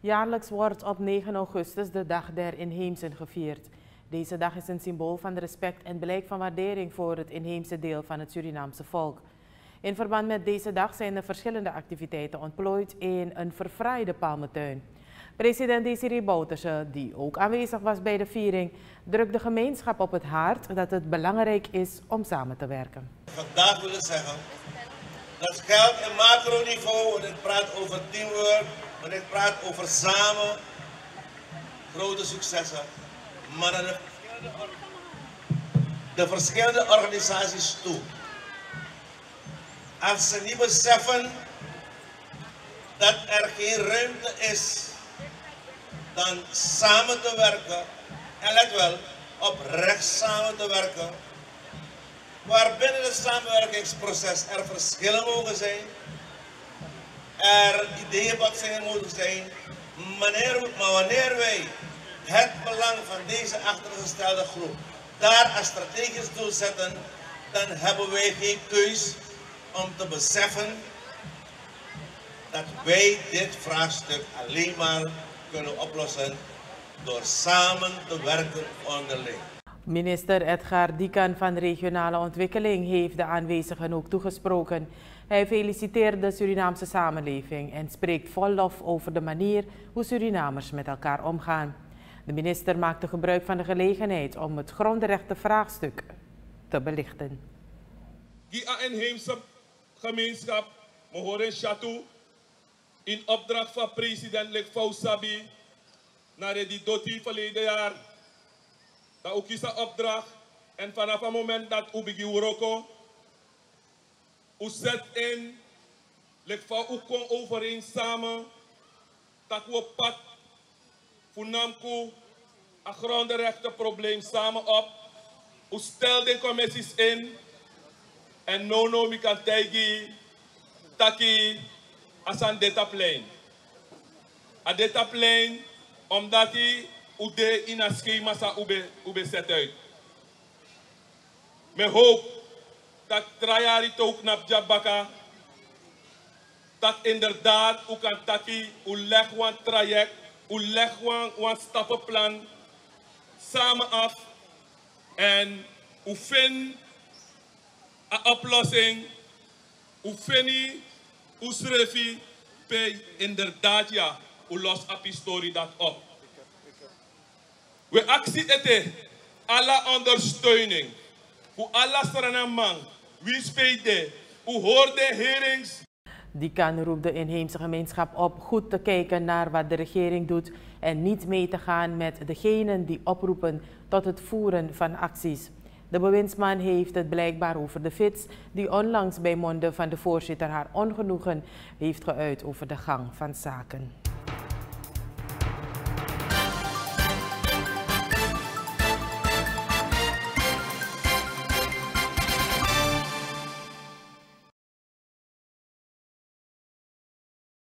Jaarlijks wordt op 9 augustus de Dag der Inheemsen gevierd. Deze dag is een symbool van respect en blijk van waardering voor het inheemse deel van het Surinaamse volk. In verband met deze dag zijn er verschillende activiteiten ontplooid in een verfraaide palmentuin. President Desiree Bouterse, die ook aanwezig was bij de viering, drukt de gemeenschap op het hart dat het belangrijk is om samen te werken. Vandaag willen zeggen dat geld en macroniveau, wanneer ik praat over teamwork, wanneer ik praat over samen, grote successen, maar de, de verschillende organisaties toe. Als ze niet beseffen dat er geen ruimte is dan samen te werken, en let wel, oprecht samen te werken, waar binnen het samenwerkingsproces er verschillen mogen zijn, er ideeënbotsingen mogen zijn, maar wanneer wij het belang van deze achtergestelde groep daar als strategisch doel zetten, dan hebben wij geen keus om te beseffen dat wij dit vraagstuk alleen maar kunnen oplossen door samen te werken onderling. Minister Edgar Diekan van Regionale Ontwikkeling heeft de aanwezigen ook toegesproken. Hij feliciteert de Surinaamse samenleving en spreekt vol lof over de manier hoe Surinamers met elkaar omgaan. De minister maakte gebruik van de gelegenheid om het grondrechtenvraagstuk te belichten. Die inheemse gemeenschap, we horen Chateau, in opdracht van president Lek Sabi, naar die dotie verleden jaar dat ook is een opdracht. En vanaf het moment dat u begint werken, u zet in, leg van u kon overeen samen, dat we pad voor namku een grondrechtenprobleem samen op. U stelt de commissies in en no no mi kan tegi taki asan data plein. A data plein omdat hij ude in een schema ube, ube set uit. Me hoop dat trajari ook naar Jabaka, dat inderdaad u kan taki, u leg een traject, u leg een stappenplan samen af en u vindt een oplossing, u vindt, u schrijft, inderdaad ja, u lost op historie dat op. We accepteren alle ondersteuning voor alle stranaman. Wie speelde? Hoe hoorde herings? Die kan roept de inheemse gemeenschap op goed te kijken naar wat de regering doet en niet mee te gaan met degenen die oproepen tot het voeren van acties. De bewindsman heeft het blijkbaar over de fiets die onlangs bij monden van de voorzitter haar ongenoegen heeft geuit over de gang van zaken.